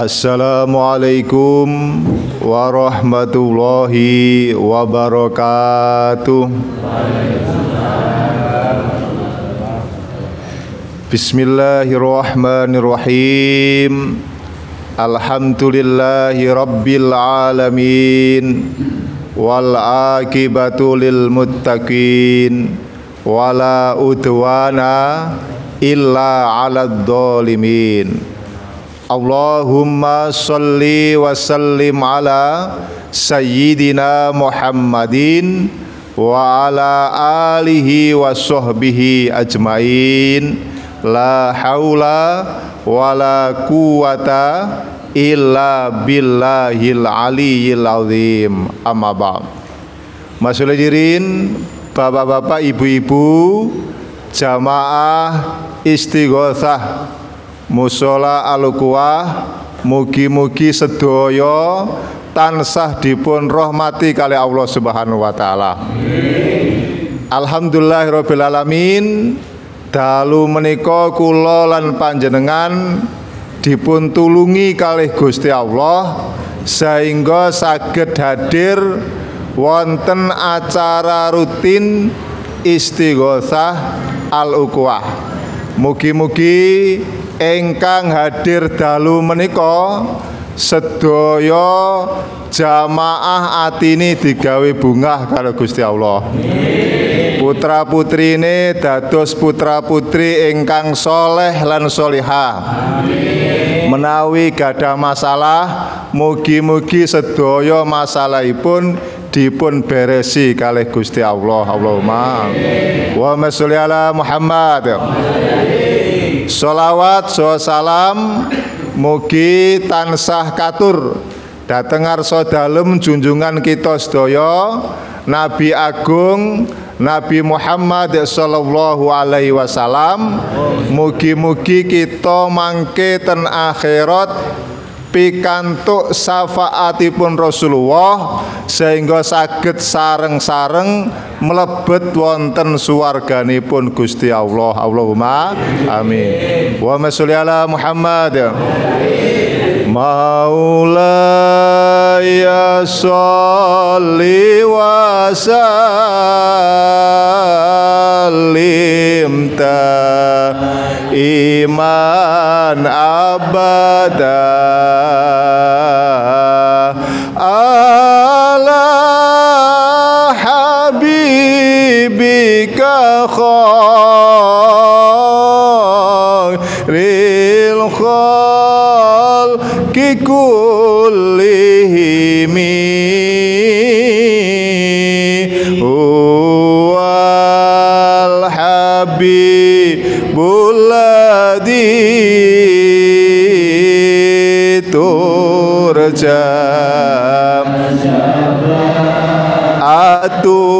Assalamualaikum warahmatullahi wabarakatuh. Bismillahirrahmanirrahim. Alhamdulillahi rabbil alamin wal akibatu lil muttaqin wala udwana illa 'alad dhalimin. Allahumma salli wa sallim ala sayyidina Muhammadin wa ala alihi wa sahbihi ajmain. La haula wala quwata illa billahil aliyil azim. Amma ba'd. Mas hadirin bapak-bapak ibu-ibu jamaah istighosah musola alukuah mugi-mugi sedaya tansah dipun rahmati kali Allah Subhanahu wa taala. Alhamdulillahirabbil alamin. Dalu menika kula lan panjenengan dipun tulungi Gusti Allah sehingga saged hadir wonten acara rutin istighosah al-ukwah. Mugi-mugi ingkang hadir dalu menika sedaya jamaah atini digawe bungah karo Gusti Allah. Putra putrine dados putra putri ingkang soleh lan solihah. Menawi gadah masalah, mugi-mugi sedaya masalahipun dipun beresi kalih Gusti Allah. Allahumma wa sholli ala Muhammad. Salawat salam mugi tansah katur datengar sodalem junjungan kita sedaya Nabi Agung Nabi Muhammad sallallahu alaihi wasallam mugi-mugi kita mangke ten akhirat pikantuk syafaatipun Rasulullah sehingga saged sareng-sareng mlebet wonten suwarganipun Gusti Allah. Allahumma amin. Wa sholli ala Muhammad. Maulaya sholli wa sallim ta iman abada মে ও আল হাবিবুল্লাদি তোর চা আতো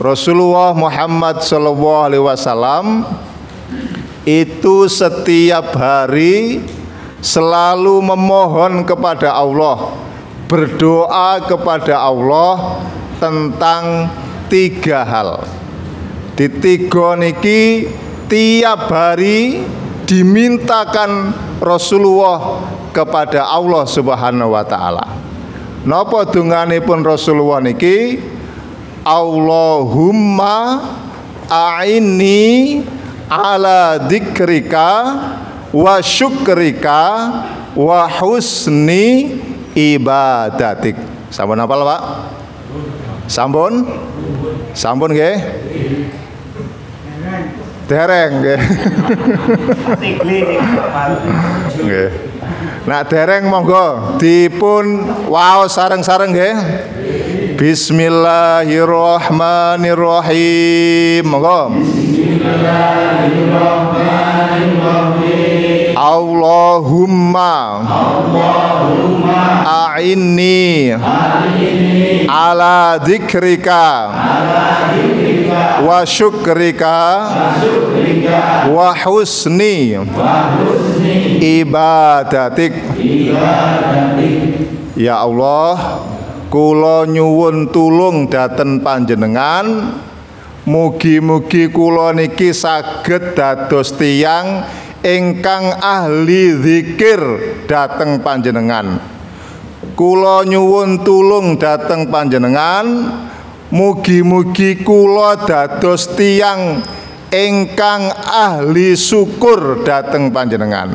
Rasulullah Muhammad Shallallahu Alaihi Wasallam itu setiap hari selalu memohon kepada Allah, berdoa kepada Allah tentang tiga hal. Di tiga niki tiap hari dimintakan Rasulullah kepada Allah Subhanahu wa taala. Napa dunganipun Rasulullah niki? Allahumma a'inni ala dzikrika wa syukrika wa husni ibadatik. Sampun apa Pak? Sampun? Sampun nggih? Dereng. Nggih. Nah dereng monggo dipun waos sareng-sareng nggih. Bismillahirrahmanirrahim. Monggo. Allahumma A'inni Ala dzikrika Wa syukrika Wa husni Ibadatik Ya Allah Kula nyuwun tulung daten panjenengan Mugi-mugi kula niki saged dados tiyang ingkang ahli zikir dateng panjenengan. Kula nyuwun tulung dateng panjenengan, mugi-mugi kula dados tiyang ingkang ahli syukur dateng panjenengan.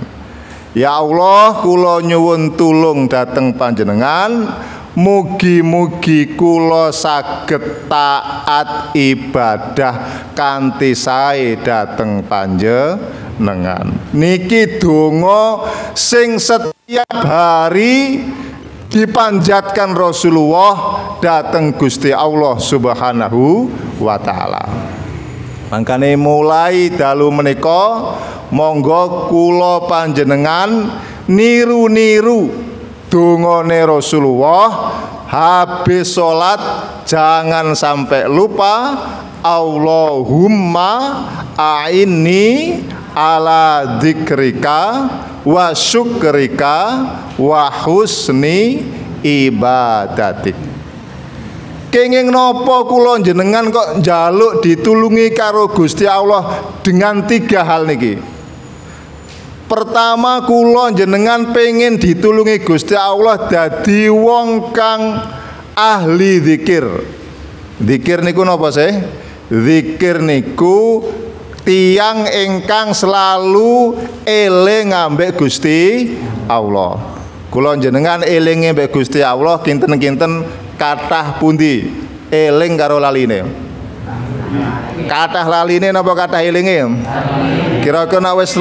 Ya Allah, kula nyuwun tulung dateng panjenengan. Mugi-mugi kula saged taat ibadah kanthi sae dateng panjenengan. Niki donga sing setiap hari dipanjatkan Rasulullah dateng Gusti Allah Subhanahu wa taala. Mangkane mulai dalu menika monggo kula panjenengan niru-niru dongane Rasulullah habis sholat jangan sampai lupa Allahumma a'inni ala dzikrika wa syukrika wa husni ibadatik Kenging nopo kula jenengan kok njaluk ditulungi karo Gusti Allah dengan tiga hal niki. Pertama kula jenengan pengen ditulungi Gusti Allah dadi wong kang ahli zikir. Zikir niku napa sih? Zikir niku tiang ingkang selalu eling ambek Gusti Allah. Kula jenengan elinge mbek Gusti Allah kinten-kinten kathah pundi eling karo laline. Kathah laline napa kathah elinge? Kira-kira wis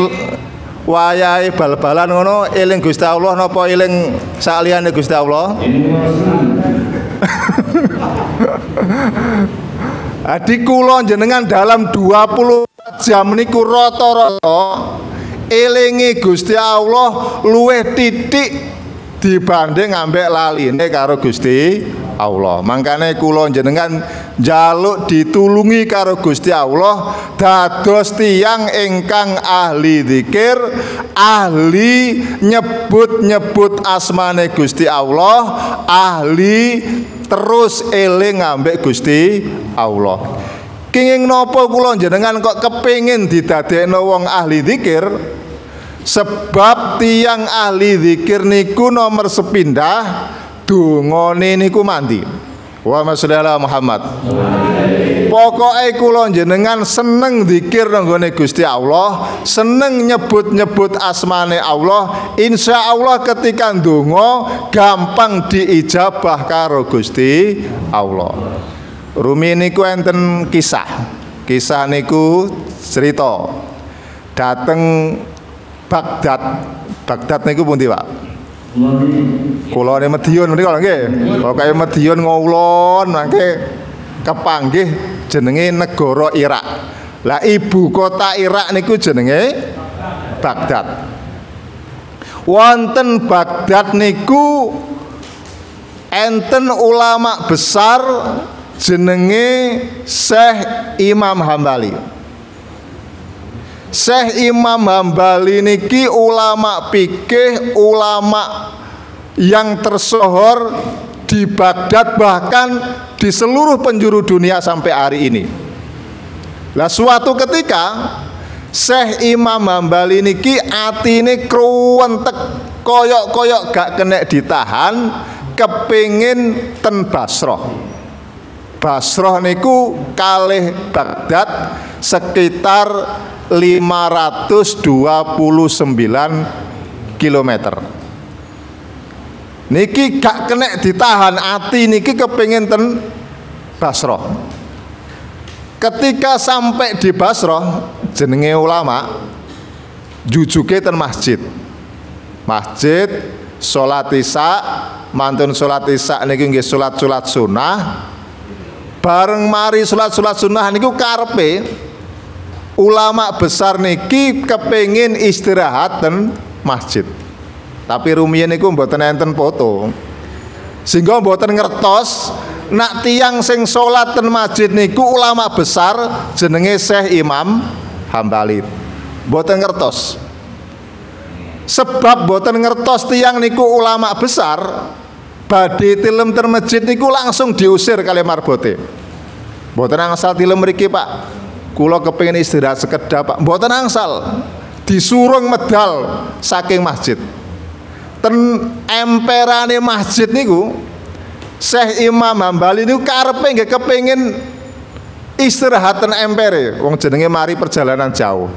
wayahe bal-balan ngono eling Gusti Allah napa eling saliyane Gusti Allah? Adi kula jenengan dalam 20 jam niku rata-rata elingi Gusti Allah luwih titik dibanding ambek laline karo Gusti Allah. Mangkane kula jenengan jaluk ditulungi karo Gusti Allah dados tiyang ingkang ahli zikir, ahli nyebut-nyebut asmane Gusti Allah, ahli terus eling ambek Gusti Allah. Kenging napa kula jenengan kok kepingin didadekno wong ahli zikir? Sebab tiang ahli zikir niku nomor sepindah dungane niku mandi. Wa masdala Muhammad. Pokoke kula jenengan seneng zikir nggone Gusti Allah, seneng nyebut-nyebut asmane Allah, insya Allah ketika ndonga gampang diijabah karo Gusti Allah. Rumi niku enten kisah. Kisah niku cerita dateng Baghdad. Baghdad niku pundi, Pak? Kula ne Madiun menika nggih. Pokoke Madiun ngulon mangke kepanggih jenenge negara Irak. Lah ibu kota Irak niku jenenge Baghdad. Wonten Baghdad niku enten ulama besar jenenge Syekh Imam Hambali. Syekh Imam Hambali niki ulama pikih, ulama yang tersohor di Baghdad bahkan di seluruh penjuru dunia sampai hari ini. Lah suatu ketika Syekh Imam Hambali niki atine kruwentek koyok-koyok gak kena ditahan kepingin ten Basroh. Basroh niku kalih Baghdad sekitar 529 km. Niki gak kena ditahan ati niki kepingin ten Basroh. Ketika sampai di Basroh, jenenge ulama jujuke ten masjid. Masjid salat isya, mantun salat isya niki nggih salat-salat sunnah, bareng mari salat-salat sunnah niku karepe ulama besar niki kepengin istirahat dan masjid. Tapi rumiyin niku mboten enten foto. Sehingga mboten ngertos nak tiang sing salat ten masjid niku ulama besar jenenge Syekh Imam Hambali. Mboten ngertos. Sebab mboten ngertos tiang niku ulama besar, badhe tilem ter masjid niku langsung diusir kali marbote. Mboten angsal tilem mriki, Pak. Kula kepengin istirahat sekedap, Pak. Mboten angsal. Disurung medal saking masjid. Ten emperane masjid niku Syekh Imam Hambali niku karepe nggih kepengin istirahat ten empere. Wong jenenge mari perjalanan jauh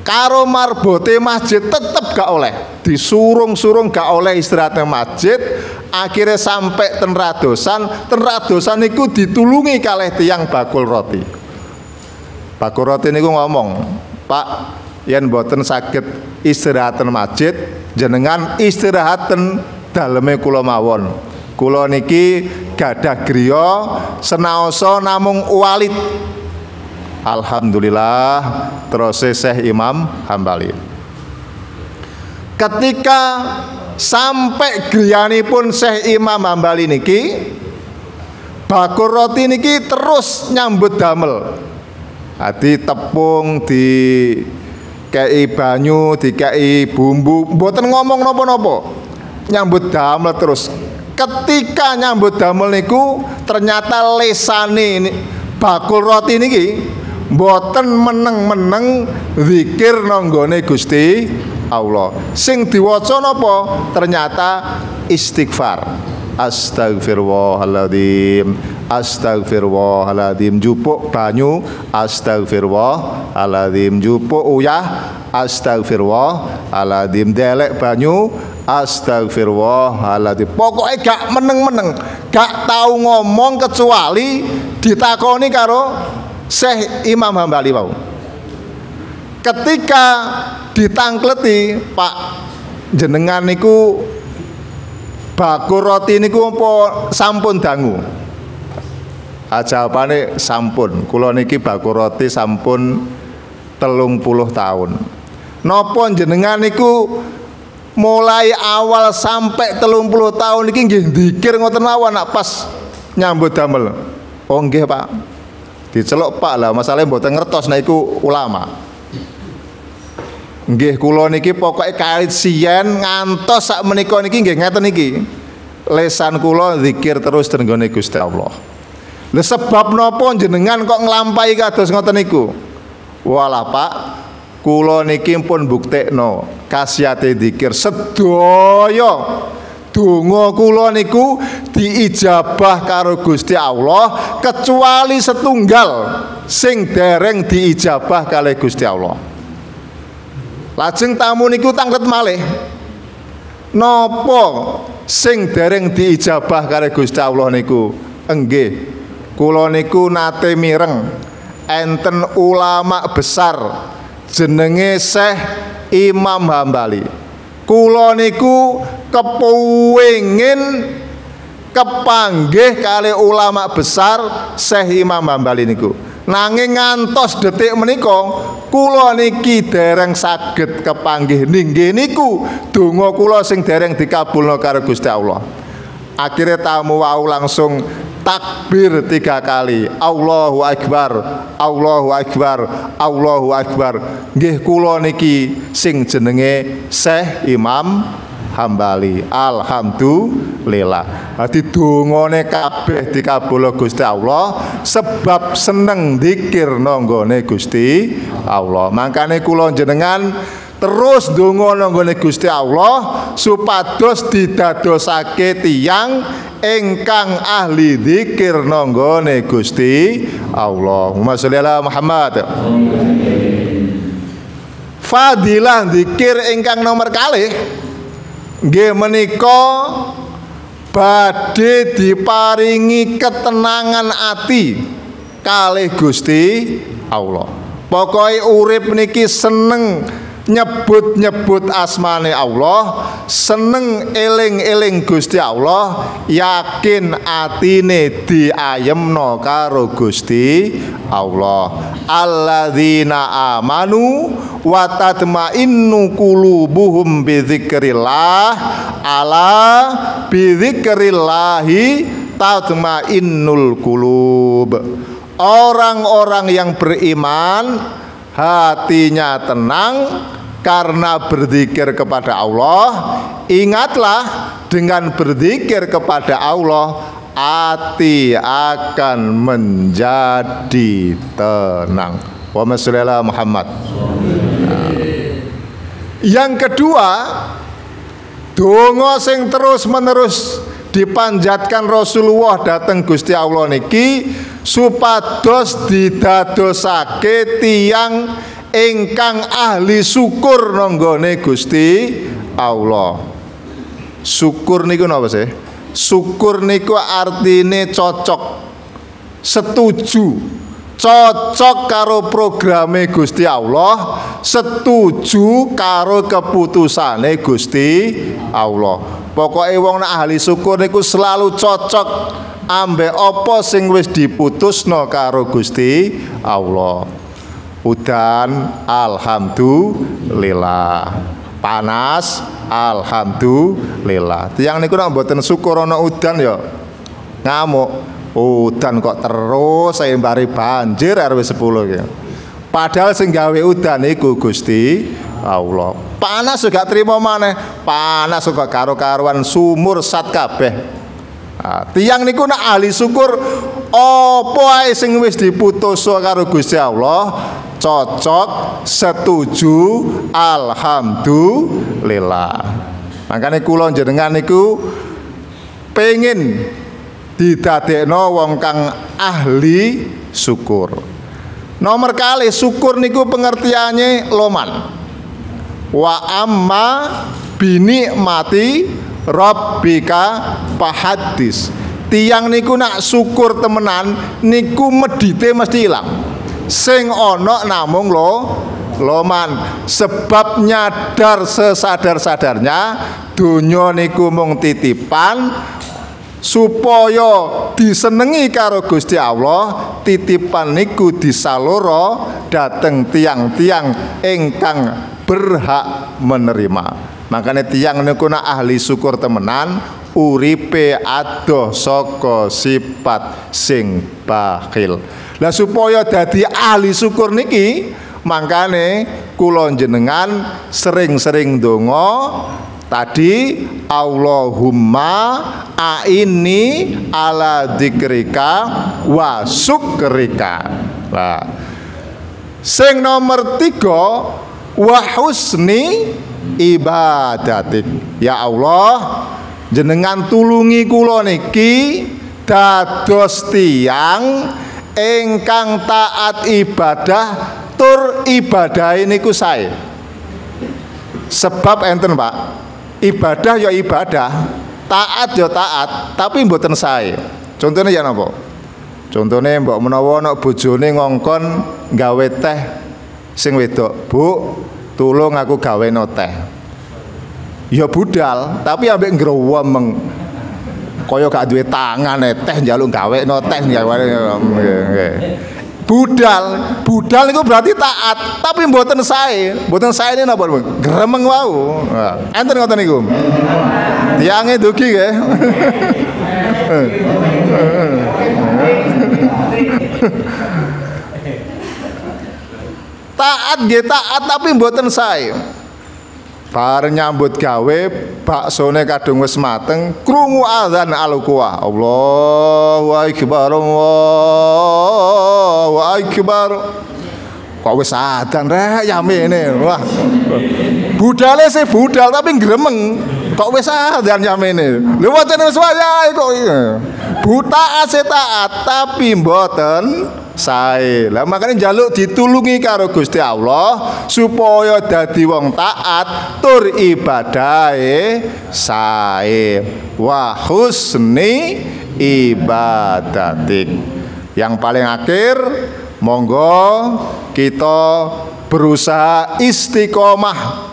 karo marbote masjid tetep gak oleh disurung-surung gak oleh istirahat di masjid akhirnya sampai ten radosan. Ten radosan itu ditulungi kalih tiang bakul roti. Bakul roti niku ngomong pak yen boten sakit istirahat di masjid jenengan istirahat ten daleme kula mawon. Kula niki gadah griya senaosa namung walid. Alhamdulillah terus Syekh Imam Hambali. Ketika sampai pun Syekh Imam Hambali niki Bakur roti niki terus nyambut damel. Hati tepung di kei banyu, kei bumbu, mboten ngomong nopo-nopo. Nyambut damel terus. Ketika nyambut damel niku ternyata lesane bakul roti niki boten meneng-meneng zikir nanggone Gusti Allah. Sing diwaca napa? Ternyata istighfar. Astagfirullahaladzim Astagfirullahaladzim Jupuk banyu. Astagfirullahaladzim Jupuk uyah. Astagfirullahaladzim Delek banyu. Astagfirullahaladzim Pokoknya gak meneng-meneng. Gak tahu ngomong kecuali Ditakoni karo Syekh Imam Hambali wau. Ketika ditangkleti Pak jenengan niku bakur roti niku apa sampun dangu? Ah, jawabane sampun. Kula niki bakur roti sampun telung puluh tahun. Nopo jenengan niku mulai awal sampai telung puluh tahun niki nggih dikir ngoten mawon nak pas nyambut damel. Oh nggih Pak diceluk Pak lah masalahnya mboten ngertos nah iku ulama nggih kula niki pokoke kait siyen ngantos sak menika niki nggih ngeten niki lesan kula zikir terus tenggone Gusti Allah. Lha sebab napa jenengan kok nglampahi kados ngoten niku? Walah Pak. Kula niki pun buktekno khasiate zikir sedaya donga kula niku diijabah karo Gusti Allah kecuali setunggal sing dereng diijabah kali Gusti Allah. Lajeng tamu niku tanglet malih. Napa sing dereng diijabah kali Gusti Allah niku? Enggih. Kula niku nate mireng enten ulama besar jenenge Syekh Imam Hambali. Kula niku kepuingin kepanggih kali ulama besar Syekh Imam Hambali niku. Nanging ngantos detik menika kula niki dereng saged kepanggih. Ninggih niku donga kula sing dereng dikabulno karo Gusti Allah. akhirnya tamu wau langsung takbir tiga kali. Allahu Akbar Allahu Akbar Allahu Akbar. Nggih kula niki sing jenenge Syekh Imam Hambali Alhamdulillah Dadi dongane kabeh dikabul Gusti Allah sebab seneng zikir nanggone Gusti Allah makane kula jenengan terus donga nanggone Gusti Allah supados didadosake tiyang ingkang ahli zikir nanggone Gusti Allah. Muhammad Muhammad. Fadilah zikir ingkang nomor kalih nggih menika badhe diparingi ketenangan ati kalih Gusti Allah. Pokoke urip niki seneng nyebut-nyebut asmane Allah, seneng eling-eling Gusti Allah, yakin atine diayemno karo Gusti Allah. Alladzina amanu wa tatmainnu qulubuhum bi dzikrillah ala bi dzikrillahi tatmainnul qulub. Orang-orang yang beriman hatinya tenang karena berzikir kepada Allah ingatlah dengan berzikir kepada Allah hati akan menjadi tenang wa Muhammad nah. yang kedua dongo sing terus menerus dipanjatkan Rasulullah datang Gusti Allah niki supados didadosake tiang ingkang ahli syukur nanggone Gusti Allah. Syukur niku napa sih? Syukur niku artine cocok. Setuju. Cocok karo programe Gusti Allah, setuju karo keputusane Gusti Allah. Pokoke wong nek ahli syukur niku selalu cocok ambek apa sing wis diputusno karo Gusti Allah. Udan alhamdulillah. Panas alhamdulillah. Tiang niku nek mboten syukur ana udan ya ngamuk. Udan kok terus saya mbari banjir RW 10 ya. Padahal sing gawe udan iku Gusti Allah. Panas juga terima maneh. Panas juga karo-karuan sumur sat kabeh. Nah, tiang niku nak ahli syukur apa sing wis diputus karo Gusti Allah? Cocok setuju alhamdulillah. Makanya kula jenengan niku pengen didadekno wong kang ahli syukur. Nomor kali syukur niku pengertiannya loman. Wa amma bini mati rabbika pahadis tiang niku nak syukur temenan niku medite mesti hilang sing ana namung lo loman. Sebab nyadar sesadar-sadarnya dunia niku mung titipan. Supaya disenengi karo Gusti Allah titipan niku disaloro dateng tiang-tiang ingkang berhak menerima. Makanya tiang niku nak ahli syukur temenan uripe adoh saka sifat sing bakhil lah supaya dadi ahli syukur niki mangkane kula jenengan sering-sering donga tadi Allahumma aini ala dzikrika wa syukrika. Nah, sing nomor tiga wa husni ibadatik. Ya Allah, jenengan tulungi kula niki dados tiang ingkang taat ibadah tur ibadah ini ku saya sebab enten Pak ibadah ya ibadah taat ya taat tapi mboten saya contohnya ya napa? Contohnya mbok menawa ana bojone ngongkon gawe teh sing wedok Bu tulung aku gawe no teh ya budal tapi ambek ngrowemeng kaya gak duwe tangan teh njaluk gawe no teh nggih budal budal itu berarti taat tapi mboten sae. Mboten sae ini napa gremeng wau. Nah, enten ngoten niku? Tiange dugi nggih. Taat nggih taat tapi mboten sae Bareng nyambut gawe baksone kadung wis mateng krungu azan alquwa Allahu akbar Allahu akbar. Kok wis adzan rek? Yamene wah. Budale sih budal tapi gremeng kok wis adzan yamene lho wacane wis wayahe kok buta ase taat tapi mboten sae. Lah makane njaluk ditulungi karo Gusti Allah supaya dadi wong taat tur ibadahe sae. Wa husni ibadatik. Yang paling akhir monggo kita berusaha istiqomah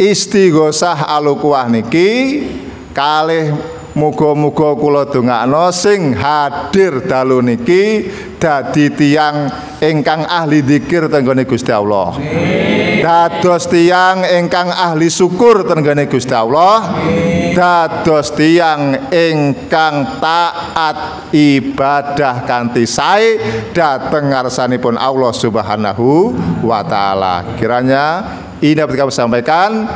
istighosah alukuah niki kalih Muga-muga kula dongakno sing hadir dalu niki dadi tiyang ingkang ahli zikir tenggone Gusti Allah. Dados tiyang ingkang ahli syukur tenggone Gusti Allah. Dados tiyang ingkang taat ibadah kanthi sae dhateng ngarsanipun Allah Subhanahu wa taala. Kiranya ini dapat kami sampaikan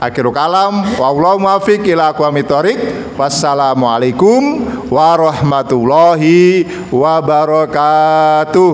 Akhirul kalam wallahu muwaffiq ila aqwamit thoriq. Wassalamualaikum warahmatullahi wabarakatuh.